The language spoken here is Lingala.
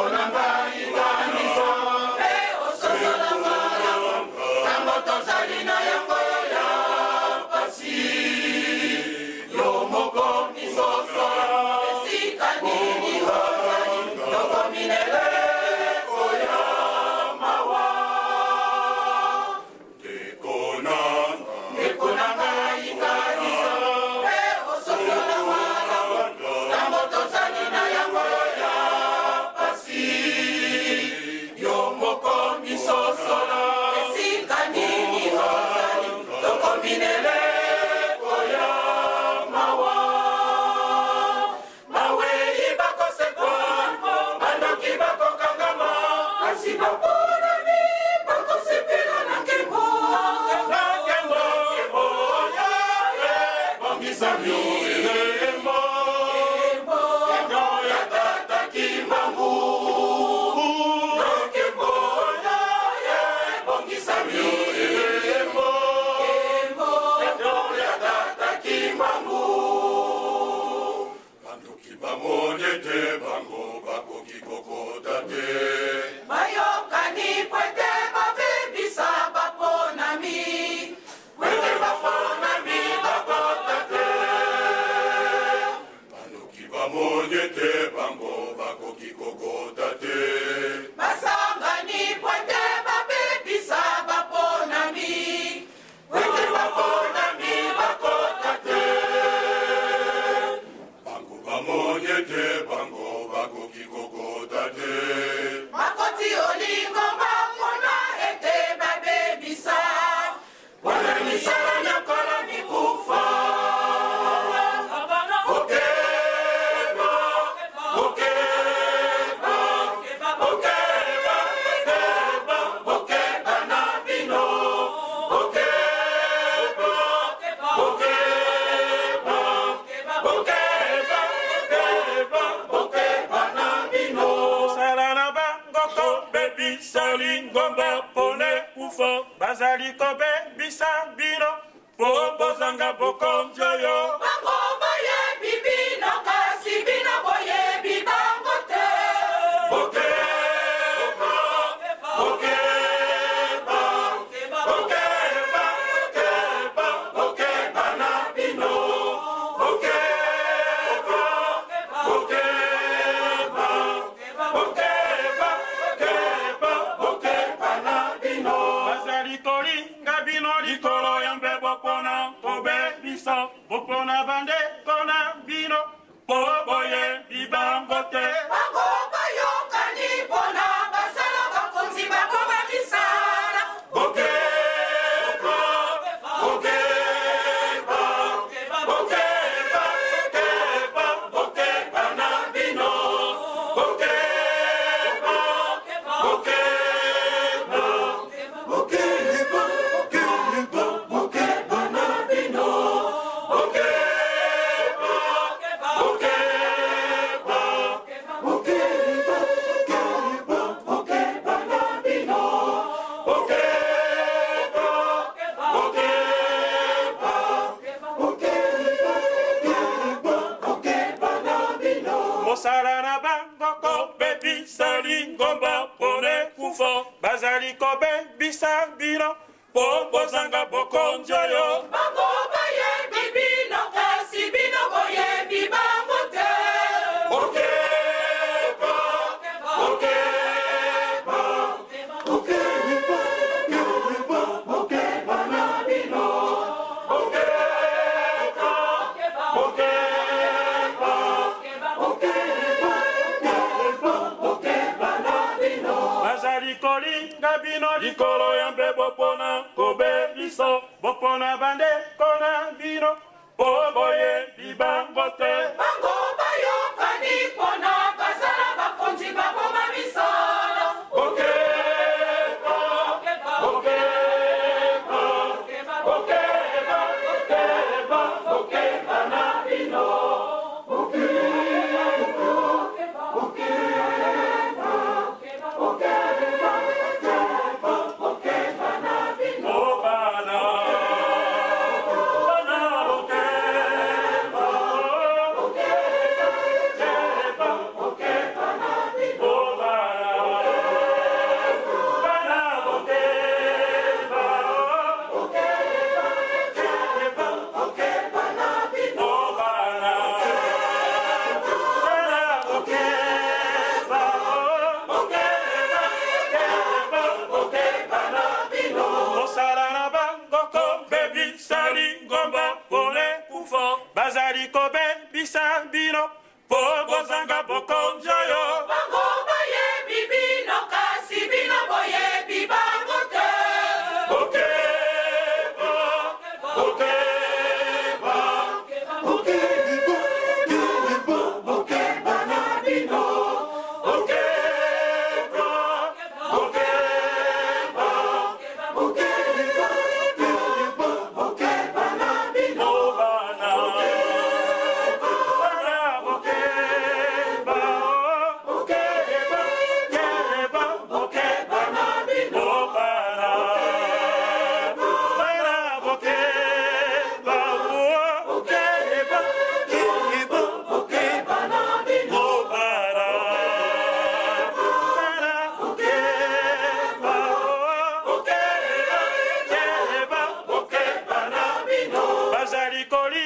Kolamba. you. day. ezali kobebisa bino bobozanga boko bino likolo ya mpe bopona kobe biso bopona bande mpona bino po boye bibango te bango bayokani mpona bango kobebisa lingomba mpo na ekufa bazali kobebisa bino mpo bozanga bokonzi oyo bango likolo ya mpe bopona kobe biso bopona bandeko na bino po boye libango te Cori, Cori.